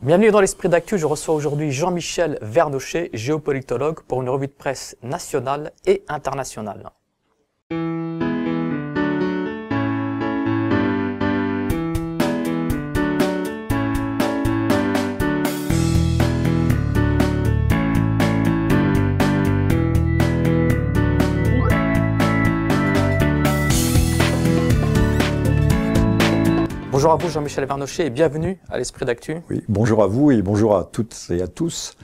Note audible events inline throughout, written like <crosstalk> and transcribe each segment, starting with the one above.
Bienvenue dans l'Esprit d'Actu. Je reçois aujourd'hui Jean-Michel Vernochet, géopolitologue, pour une revue de presse nationale et internationale. Bonjour à vous Jean-Michel Vernochet et bienvenue à l'Esprit d'Actu. Oui, bonjour à vous et bonjour à toutes et à tous.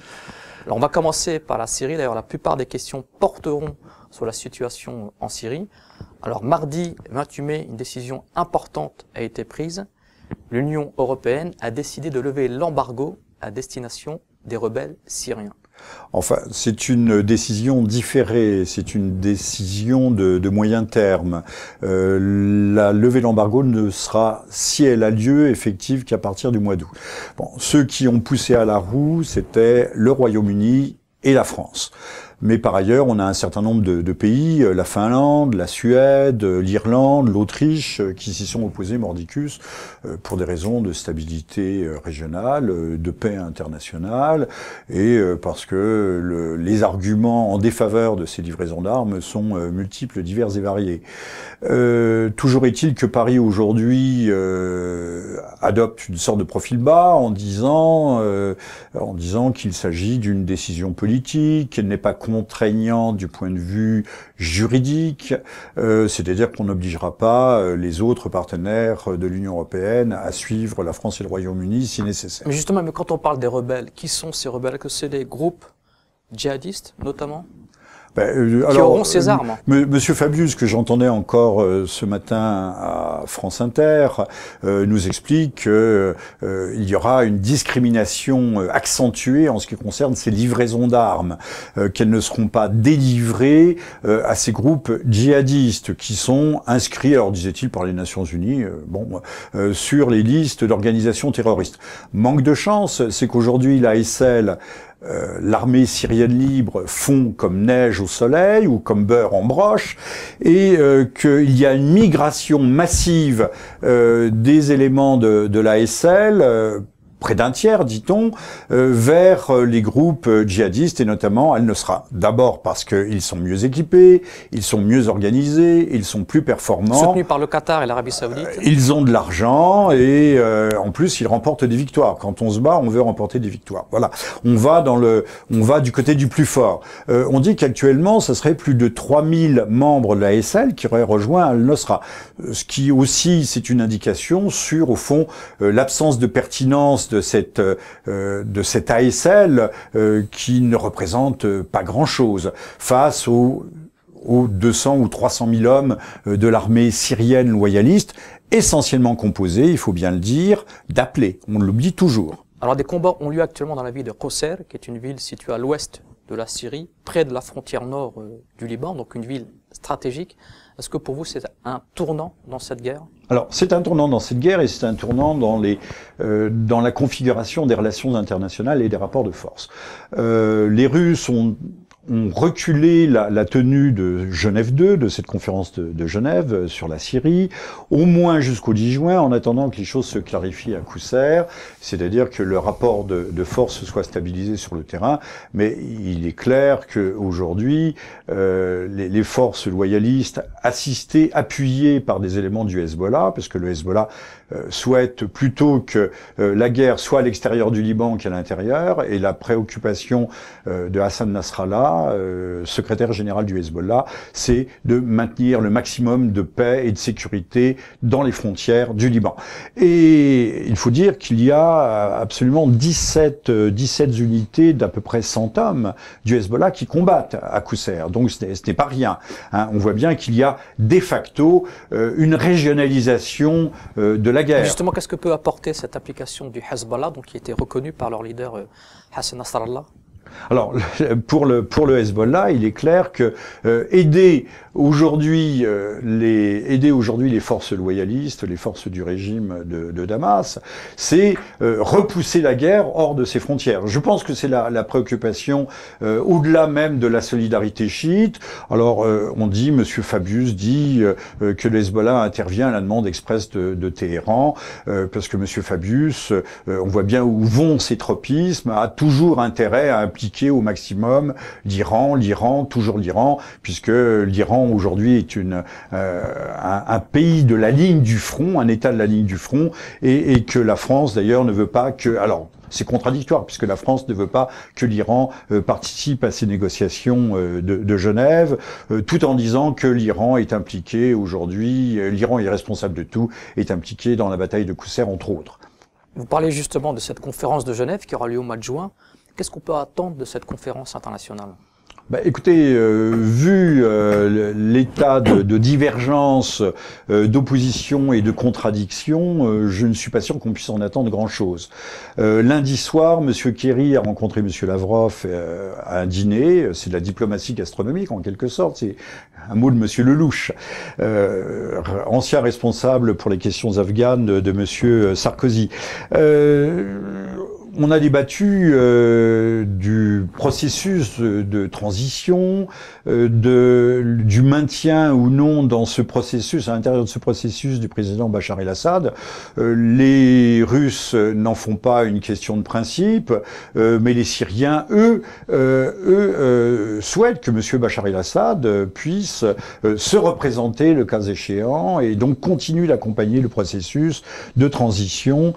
Alors on va commencer par la Syrie. D'ailleurs, la plupart des questions porteront sur la situation en Syrie. Alors mardi 28 mai, une décision importante a été prise. L'Union européenne a décidé de lever l'embargo à destination des rebelles syriens. Enfin, c'est une décision différée, c'est une décision de, moyen terme. Euh, la levée de l'embargo ne sera, si elle a lieu, effective qu'à partir du mois d'août. Bon, ceux qui ont poussé à la roue, c'était le Royaume-Uni et la France. Mais par ailleurs, on a un certain nombre de, pays, euh, la Finlande, la Suède, euh, l'Irlande, l'Autriche, euh, qui s'y sont opposés mordicus pour des raisons de stabilité régionale, de paix internationale, et parce que le, les arguments en défaveur de ces livraisons d'armes sont multiples, divers et variés. Toujours est-il que Paris aujourd'hui adopte une sorte de profil bas en disant, en disant qu'il s'agit d'une décision politique, qu'elle n'est pas contraignante du point de vue juridique, c'est-à-dire qu'on n'obligera pas les autres partenaires de l'Union européenne à suivre la France et le Royaume-Uni si nécessaire. Mais justement, mais quand on parle des rebelles, qui sont ces rebelles? Que c'est des groupes djihadistes notamment? Ben, euh, qui auront ces armes. Monsieur Fabius, que j'entendais encore euh, ce matin à France Inter, euh, nous explique qu'il y aura une discrimination accentuée en ce qui concerne ces livraisons d'armes, qu'elles ne seront pas délivrées à ces groupes djihadistes qui sont inscrits, alors disait-il par les Nations Unies, bon, sur les listes d'organisations terroristes. Manque de chance, c'est qu'aujourd'hui la SL euh, l'armée syrienne libre fond comme neige au soleil ou comme beurre en broche, et euh, qu'il y a une migration massive euh, des éléments de, de l'ASL près d'un tiers, dit-on, euh, vers euh, les groupes euh, djihadistes et notamment Al-Nusra. D'abord parce qu'ils sont mieux équipés, ils sont mieux organisés, ils sont plus performants. Soutenus par le Qatar et l'Arabie Saoudite. Ils ont de l'argent et en plus ils remportent des victoires. Quand on se bat, on veut remporter des victoires. Voilà, on va dans le, on va du côté du plus fort. on dit qu'actuellement, ce serait plus de 3000 membres de la SL qui auraient rejoint Al-Nusra, ce qui aussi c'est une indication sur au fond l'absence de pertinence de cette euh, de cette ASL euh, qui ne représente pas grand-chose face aux aux 200 ou 300 000 hommes euh, de l'armée syrienne loyaliste, essentiellement composée, il faut bien le dire, d'appelés. On l'oublie toujours. Alors des combats ont lieu actuellement dans la ville de Qusayr, qui est une ville située à l'ouest de la Syrie, près de la frontière nord du Liban, donc une ville stratégique. Est-ce que pour vous c'est un tournant dans cette guerre? Alors c'est un tournant dans cette guerre et c'est un tournant dans les euh, dans la configuration des relations internationales et des rapports de force. Euh, les Russes ont ont reculé la, la, tenue de Genève 2, de cette conférence de, de, Genève euh, sur la Syrie, au moins jusqu'au 10 juin, en attendant que les choses se clarifient à Cousser, c'est-à-dire que le rapport de, de, force soit stabilisé sur le terrain. Mais il est clair qu'aujourd'hui, euh, les, les, forces loyalistes, assistées, appuyées par des éléments du Hezbollah, parce que le Hezbollah euh, souhaite plutôt que euh, la guerre soit à l'extérieur du Liban qu'à l'intérieur, et la préoccupation euh, de Hassan Nasrallah, secrétaire général du Hezbollah, c'est de maintenir le maximum de paix et de sécurité dans les frontières du Liban. Et il faut dire qu'il y a absolument 17, 17 unités d'à peu près 100 hommes du Hezbollah qui combattent à Kousser. Donc ce n'est pas rien. Hein. On voit bien qu'il y a de facto une régionalisation de la guerre. Justement, qu'est-ce que peut apporter cette application du Hezbollah, donc qui était reconnue par leur leader euh, Hassan Nasrallah? Alors <laughs> pour le pour le Hezbollah, il est clair que euh, aider aujourd'hui euh, les aider aujourd'hui les forces loyalistes, les forces du régime de, de Damas, c'est euh, repousser la guerre hors de ses frontières. Je pense que c'est la, la, préoccupation au-delà même de la solidarité chiite. Alors on dit, Monsieur Fabius dit que le Hezbollah intervient à la demande express de, de Téhéran, parce que Monsieur Fabius, on voit bien où vont ses tropismes, a toujours intérêt à impliquer au maximum l'Iran, l'Iran, toujours l'Iran, puisque l'Iran aujourd'hui est une, euh, un, pays de la ligne du front, un État de la ligne du front, et, que la France d'ailleurs ne veut pas que... Alors, c'est contradictoire puisque la France ne veut pas que l'Iran euh, participe à ces négociations euh, de, de, Genève, tout en disant que l'Iran est impliqué aujourd'hui, l'Iran est responsable de tout, est impliqué dans la bataille de Kousser entre autres. Vous parlez justement de cette conférence de Genève qui aura lieu au mois de juin. Qu'est-ce qu'on peut attendre de cette conférence internationale? Bah, écoutez, euh, vu euh, l'état de, de, divergence, euh, d'opposition et de contradiction, je ne suis pas sûr qu'on puisse en attendre grand-chose. lundi soir, Monsieur Kerry a rencontré Monsieur Lavrov à un dîner. C'est de la diplomatie gastronomique en quelque sorte. C'est un mot de Monsieur Lelouch, ancien responsable pour les questions afghanes de, de Sarkozy on a débattu euh, du processus de, transition, euh, de, du maintien ou non dans ce processus, à l'intérieur de ce processus du président Bachar el-Assad. Euh, les Russes n'en font pas une question de principe, mais les Syriens, eux, eux souhaitent que M. Bachar el-Assad puisse se représenter le cas échéant et donc continue d'accompagner le processus de transition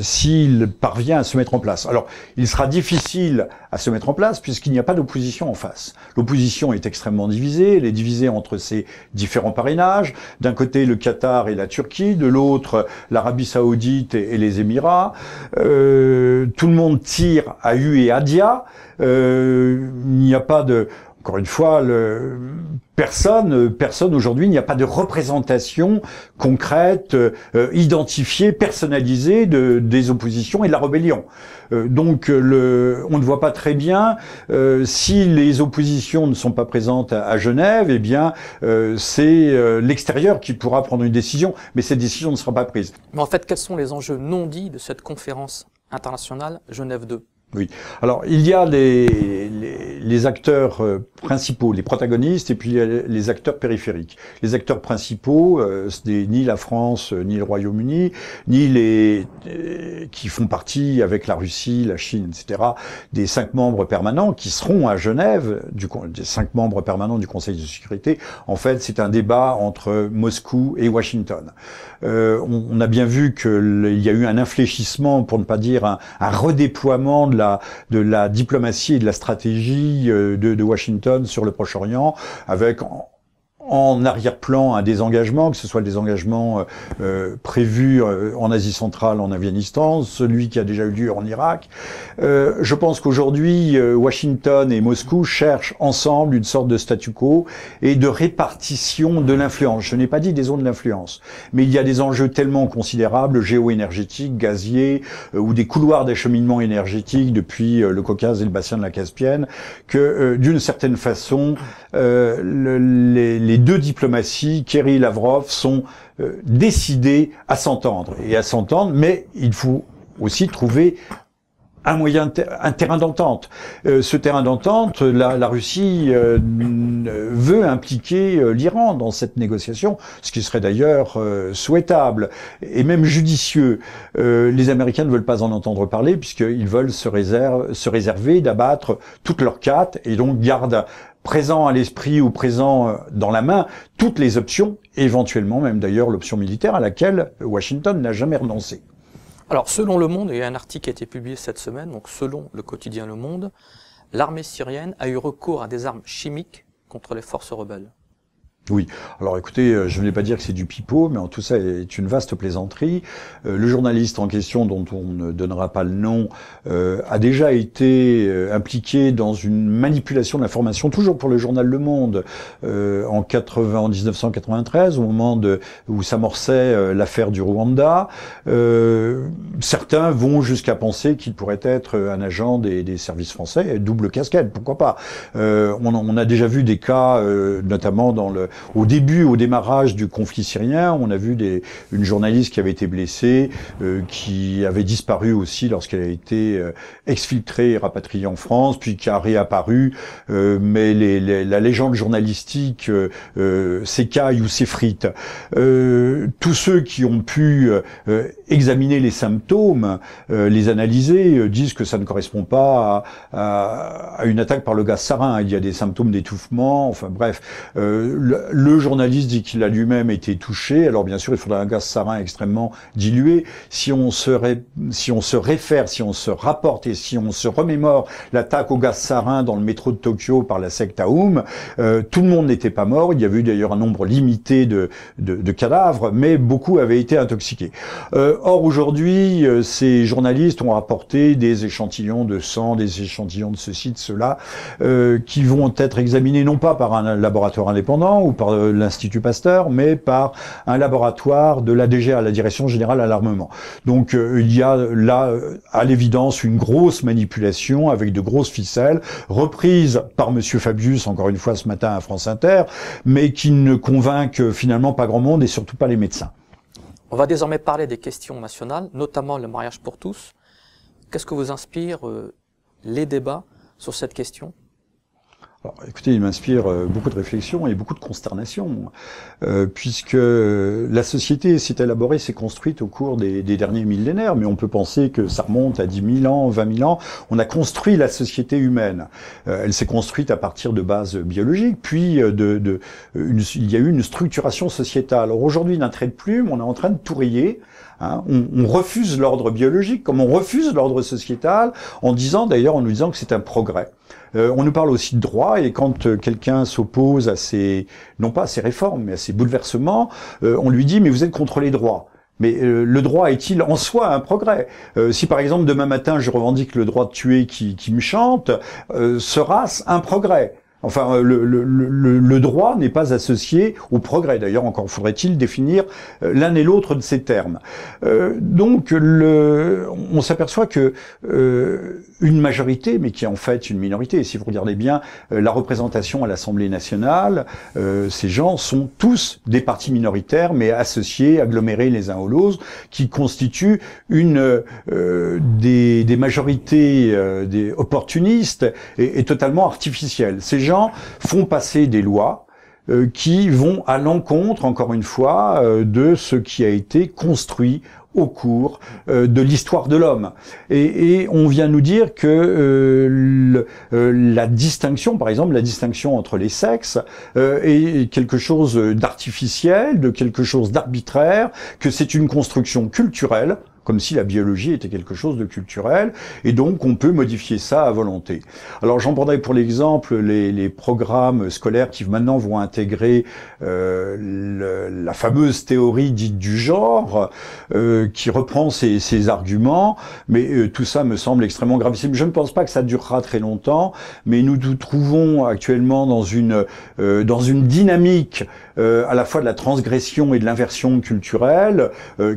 s'il parvient à se mettre en place. Alors, il sera difficile à se mettre en place puisqu'il n'y a pas d'opposition en face. L'opposition est extrêmement divisée, elle est divisée entre ces différents parrainages. D'un côté, le Qatar et la Turquie, de l'autre, l'Arabie Saoudite et, les Émirats. Euh, tout le monde tire à U et à Dia. Euh, il n'y a pas de encore une fois, personne, personne aujourd'hui, il n'y a pas de représentation concrète, euh, identifiée, personnalisée de, des oppositions et de la rébellion. Euh, donc, on ne voit pas très bien euh, si les oppositions ne sont pas présentes à, à Genève. Eh bien, c'est l'extérieur qui pourra prendre une décision, mais cette décision ne sera pas prise. Mais en fait, quels sont les enjeux non dits de cette conférence internationale Genève 2 oui. Alors, il y a les, les, les, acteurs euh, principaux, les protagonistes, et puis les acteurs périphériques. Les acteurs principaux, euh, ce n'est ni la France, euh, ni le Royaume-Uni, ni les qui font partie avec la Russie, la Chine, etc., des cinq membres permanents qui seront à Genève, du, des cinq membres permanents du Conseil de sécurité. En fait, c'est un débat entre Moscou et Washington. Euh, on, on, a bien vu qu'il y a eu un infléchissement, pour ne pas dire un, un redéploiement de la de la diplomatie et de la stratégie euh, de, Washington sur le Proche-Orient, avec arrière-plan un désengagement, que ce soit le désengagement euh, euh prévu euh, en Asie centrale, en Afghanistan, celui qui a déjà eu lieu en Irak. Euh, je pense qu'aujourd'hui, euh, Washington et Moscou cherchent ensemble une sorte de statu quo et de répartition de l'influence. Je n'ai pas dit des zones d'influence, mais il y a des enjeux tellement considérables, géo-énergétiques, gaziers, ou des couloirs d'acheminement énergétique depuis le Caucase et le bassin de la Caspienne, que d'une certaine façon, le, les, les les deux diplomaties, Kerry et Lavrov, sont euh, décidés à s'entendre et à s'entendre, mais il faut aussi trouver un moyen, un terrain d'entente. Euh, ce terrain d'entente, la, Russie euh, veut impliquer l'Iran dans cette négociation, ce qui serait d'ailleurs souhaitable et même judicieux. les Américains ne veulent pas en entendre parler puisqu'ils veulent se, se réserver d'abattre toutes leurs cartes et donc gardent présent à l'esprit ou présent euh, dans la main toutes les options, éventuellement même d'ailleurs l'option militaire à laquelle Washington n'a jamais renoncé. Alors selon Le Monde, il y a un article qui a été publié cette semaine, donc selon le quotidien Le Monde, l'armée syrienne a eu recours à des armes chimiques contre les forces rebelles. Oui. Alors écoutez, euh, je ne vais pas dire que c'est du pipeau, mais en tout ça est une vaste plaisanterie. Euh, le journaliste en question, dont on ne donnera pas le nom, euh, a déjà été impliqué dans une manipulation de l'information, toujours pour le journal Le Monde, en, 80, en 1993, au moment où s'amorçait l'affaire du Rwanda. certains vont jusqu'à penser qu'il pourrait être un agent des, services français, double casquette, pourquoi pas. On, a déjà vu des cas, notamment dans le au début, au démarrage du conflit syrien, on a vu des, une journaliste qui avait été blessée, euh, qui avait disparu aussi lorsqu'elle a été euh, exfiltrée et rapatriée en France, puis qui a réapparu. Euh, mais les, la légende journalistique s'écaille ou s'effrite. tous ceux qui ont pu examiner les symptômes, les analyser, disent que ça ne correspond pas à, à, une attaque par le gaz sarin. Il y a des symptômes d'étouffement. Enfin bref, le journaliste dit qu'il a lui-même été touché. Alors bien sûr, il faudra un gaz sarin extrêmement dilué. Si on se, si on se réfère, si on se rapporte et si on se remémore l'attaque au gaz sarin dans le métro de Tokyo par la secte Aoum, euh, tout le monde n'était pas mort. Il y avait eu d'ailleurs un nombre limité de, de, cadavres, mais beaucoup avaient été intoxiqués. Euh, or aujourd'hui, euh, ces journalistes ont rapporté des échantillons de sang, des échantillons de ceci, de cela, qui vont être examinés non pas par un laboratoire indépendant par euh, l'Institut Pasteur, mais par un laboratoire de la à la Direction Générale à l'Armement. Donc euh, il y a là, euh, à l'évidence, une grosse manipulation avec de grosses ficelles, reprises par Monsieur Fabius, encore une fois ce matin à France Inter, mais qui ne convainquent finalement pas grand monde et surtout pas les médecins. On va désormais parler des questions nationales, notamment le mariage pour tous. Qu'est-ce que vous inspire les débats sur cette question? Écoutez, il m'inspire euh, beaucoup de réflexion et beaucoup de consternation, euh, puisque la société s'est élaborée, s'est construite au cours des, derniers millénaires, mais on peut penser que ça remonte à 10 000 ans, 20 000 ans. On a construit la société humaine. Euh, elle s'est construite à partir de bases biologiques, puis de, il y a eu une structuration sociétale. Aujourd'hui, d'un trait de plume, on est en train de tout rayer. Hein. On, refuse l'ordre biologique, comme on refuse l'ordre sociétal, en disant d'ailleurs, en nous disant que c'est un progrès. Euh, on nous parle aussi de droit, et quand euh, quelqu'un s'oppose à ces, non pas à ces réformes, mais à ces bouleversements, euh, on lui dit, mais vous êtes contre les droits. Mais le droit est-il en soi un progrès? Si par exemple demain matin je revendique le droit de tuer qui, qui me chante, sera-ce un progrès? Enfin, le, le, droit n'est pas associé au progrès. D'ailleurs, encore faudrait-il définir euh, l'un et l'autre de ces termes. Euh, donc, on s'aperçoit que euh, une majorité, mais qui est en fait une minorité, et si vous regardez bien euh, la représentation à l'Assemblée nationale, euh, ces gens sont tous des partis minoritaires, mais associés, agglomérés les uns aux autres, qui constituent une des, majorités des opportunistes et, totalement artificielles. Font passer des lois euh, qui vont à l'encontre, encore une fois, euh, de ce qui a été construit au cours euh, de l'histoire de l'homme. Et, on vient nous dire que la distinction, par exemple, la distinction entre les sexes est quelque chose d'artificiel, de quelque chose d'arbitraire, que c'est une construction culturelle comme si la biologie était quelque chose de culturel, et donc on peut modifier ça à volonté. Alors j'en prendrai pour l'exemple les, les, programmes scolaires qui maintenant vont intégrer euh, la fameuse théorie dite du genre, euh, qui reprend ces, ces arguments, mais euh, tout ça me semble extrêmement gravissime. Je ne pense pas que ça durera très longtemps, mais nous nous trouvons actuellement dans une, euh, dans une dynamique euh, à la fois de la transgression et de l'inversion culturelle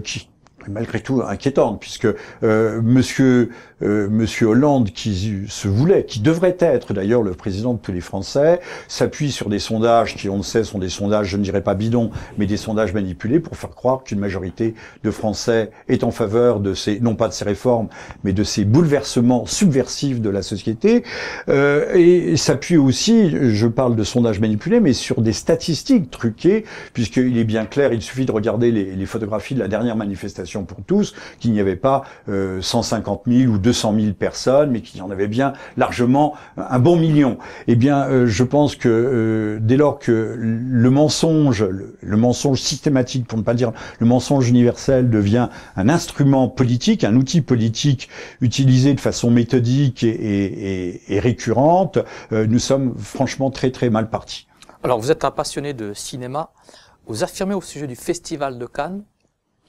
qui malgré tout inquiétante, puisque euh, Monsieur euh, Monsieur Hollande, qui se voulait, qui devrait être d'ailleurs le président de tous les Français, s'appuie sur des sondages qui, on le sait, sont des sondages, je ne dirais pas bidons, mais des sondages manipulés pour faire croire qu'une majorité de Français est en faveur de ces, non pas de ces réformes, mais de ces bouleversements subversifs de la société, euh, et s'appuie aussi, je parle de sondages manipulés, mais sur des statistiques truquées, puisqu'il est bien clair, il suffit de regarder les, les photographies de la dernière manifestation pour tous, qu'il n'y avait pas euh, 150 000 ou 200 000 personnes, mais qu'il y en avait bien largement un bon million. Eh bien, euh, je pense que euh, dès lors que le mensonge, le, mensonge systématique, pour ne pas dire le mensonge universel, devient un instrument politique, un outil politique utilisé de façon méthodique et, et, récurrente, euh, nous sommes franchement très très mal partis. Alors, vous êtes un passionné de cinéma. Vous affirmez au sujet du Festival de Cannes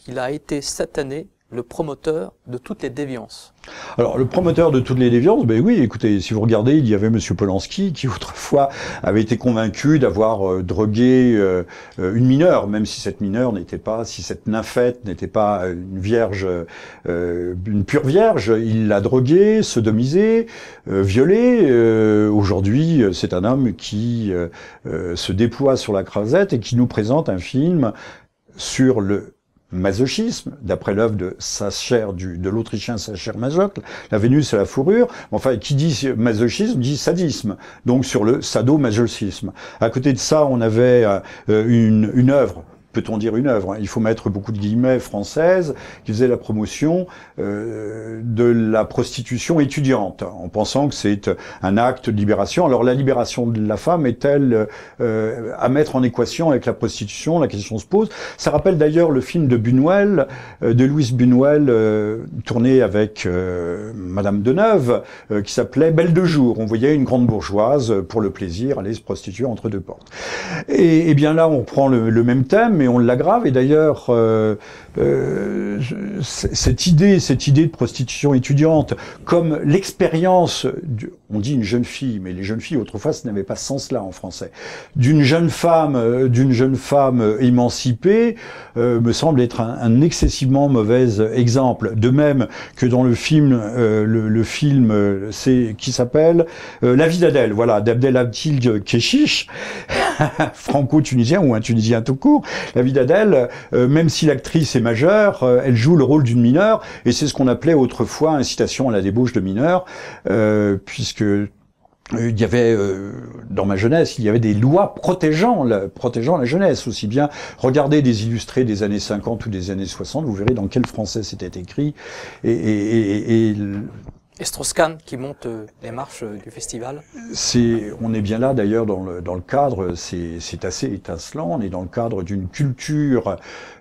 qu'il a été cette année le promoteur de toutes les déviances. Alors, le promoteur de toutes les déviances, ben oui, écoutez, si vous regardez, il y avait Monsieur Polanski qui <laughs> autrefois avait été convaincu d'avoir euh, drogué euh, euh, une mineure, même si cette mineure n'était pas, si cette nymphette n'était pas une vierge, une pure vierge, il l'a droguée, sodomisée, violée. Aujourd'hui, c'est un homme qui se déploie sur la crasette et qui nous présente un film sur le masochisme, d'après l'œuvre de Sacher, du, de l'Autrichien Sacher Masoch, la Vénus et la fourrure. Enfin, qui dit masochisme dit sadisme, donc sur le sadomasochisme. À côté de ça, on avait euh, une, une œuvre peut-on dire une œuvre, hein. il faut mettre beaucoup de guillemets françaises, qui faisait la promotion euh, de la prostitution étudiante, en pensant que c'est un acte de libération. Alors la libération de la femme est-elle euh, à mettre en équation avec la prostitution? La question se pose. Ça rappelle d'ailleurs le film de Buñuel, euh, de Louise Buñuel, tourné avec Madame Deneuve, qui s'appelait Belle de jour. On voyait une grande bourgeoise pour le plaisir aller se prostituer entre deux portes. Et, bien là, on prend le, le même thème, mais on l'aggrave. Et d'ailleurs, euh, euh, cette idée, cette idée de prostitution étudiante, comme l'expérience, on dit une jeune fille, mais les jeunes filles autrefois, ce n'avait pas ce sens-là en français, d'une jeune femme, euh, d'une jeune femme émancipée, me semble être un, excessivement mauvais exemple. De même que dans le film, le, film, c'est qui s'appelle La vie d'Adèle, voilà, d'Abdelhamid Keshish, <laughs> franco-tunisien ou un Tunisien tout court, la vie d'Adèle, euh, même si l'actrice est majeure, euh, elle joue le rôle d'une mineure, et c'est ce qu'on appelait autrefois incitation à la débauche de mineurs, euh, puisque il y avait dans ma jeunesse, il y avait des lois protégeant la, jeunesse aussi bien. Regardez des illustrés des années 50 ou des années 60, vous verrez dans quel français c'était écrit. Et Strauss-Kahn qui monte euh, les marches euh, du festival C'est, On est bien là d'ailleurs dans le, dans le cadre, c'est assez étincelant, on est dans le cadre d'une culture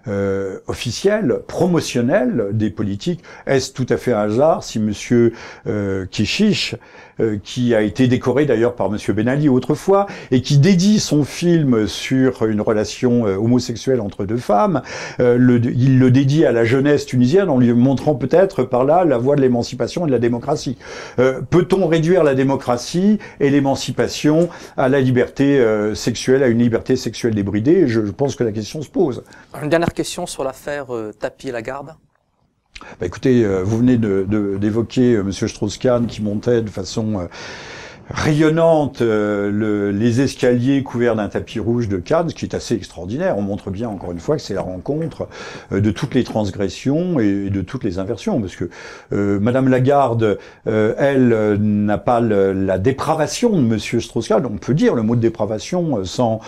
euh, officielle, promotionnelle des politiques. Est-ce tout à fait un hasard si Monsieur euh, Kishish, euh, qui a été décoré d'ailleurs par Monsieur Ben Ali autrefois, et qui dédie son film sur une relation euh, homosexuelle entre deux femmes, le, il le dédie à la jeunesse tunisienne en lui montrant peut-être par là la voie de l'émancipation et de la démocratie. Peut-on réduire la démocratie et l'émancipation à la liberté sexuelle, à une liberté sexuelle débridée? Je, pense que la question se pose. Une dernière question sur l'affaire euh, Tapie-Lagarde bah écoutez, euh, vous venez d'évoquer euh, Monsieur Strauss-Kahn qui montait de façon rayonnante, euh, le, les escaliers couverts d'un tapis rouge de Cannes, ce qui est assez extraordinaire. On montre bien, encore une fois, que c'est la rencontre euh, de toutes les transgressions et, de toutes les inversions, parce que euh, Madame Lagarde, elle, n'a pas la dépravation de Monsieur Strauss-Kahn. On peut dire le mot de dépravation sans,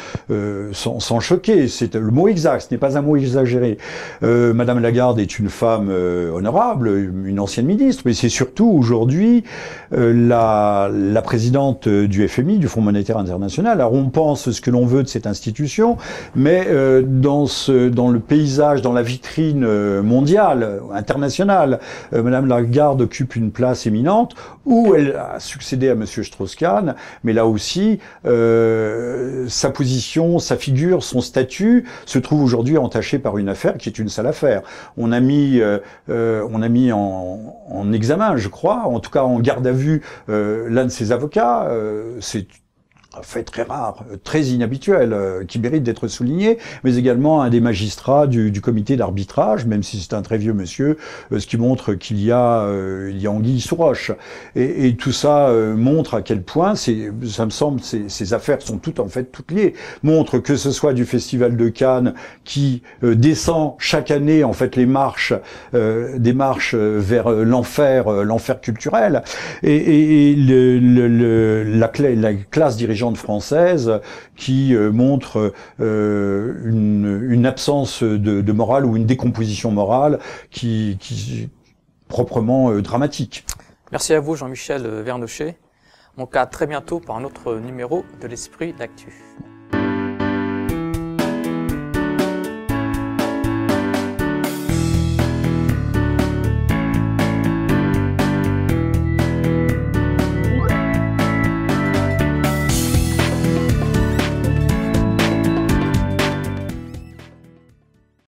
sans, sans, choquer. C'est le mot exact, ce n'est pas un mot exagéré. Madame Lagarde est une femme honorable, une ancienne ministre, mais c'est surtout aujourd'hui la, la présidente euh, du FMI, du Fonds monétaire international. Alors on pense ce que l'on veut de cette institution, mais euh, dans, le paysage, dans la vitrine euh, mondiale, internationale, Madame Lagarde occupe une place éminente où elle a succédé à Monsieur Strauss-Kahn, mais là aussi, sa position, sa figure, son statut se trouve aujourd'hui entaché par une affaire qui est une sale affaire. On a mis, on a mis en, examen, je crois, en tout cas en garde à vue, l'un de ses avocats euh, c'est fait très rare, très inhabituel, euh, qui mérite d'être souligné, mais également un des magistrats du, du comité d'arbitrage, même si c'est un très vieux monsieur, euh, ce qui montre qu'il y a euh, il y a anguille sous roche. Et, et tout ça montre à quel point, ça me semble, ces, ces, affaires sont toutes en fait toutes liées. Montre que ce soit du festival de Cannes qui descend chaque année en fait les marches, des marches vers l'enfer, l'enfer culturel, et, et le, le, la, la classe dirigeante française qui euh, montre euh, une, absence de, morale ou une décomposition morale qui, qui proprement euh, dramatique. Merci à vous Jean-Michel Vernochet. Donc à très bientôt pour un autre numéro de l'Esprit d'actu.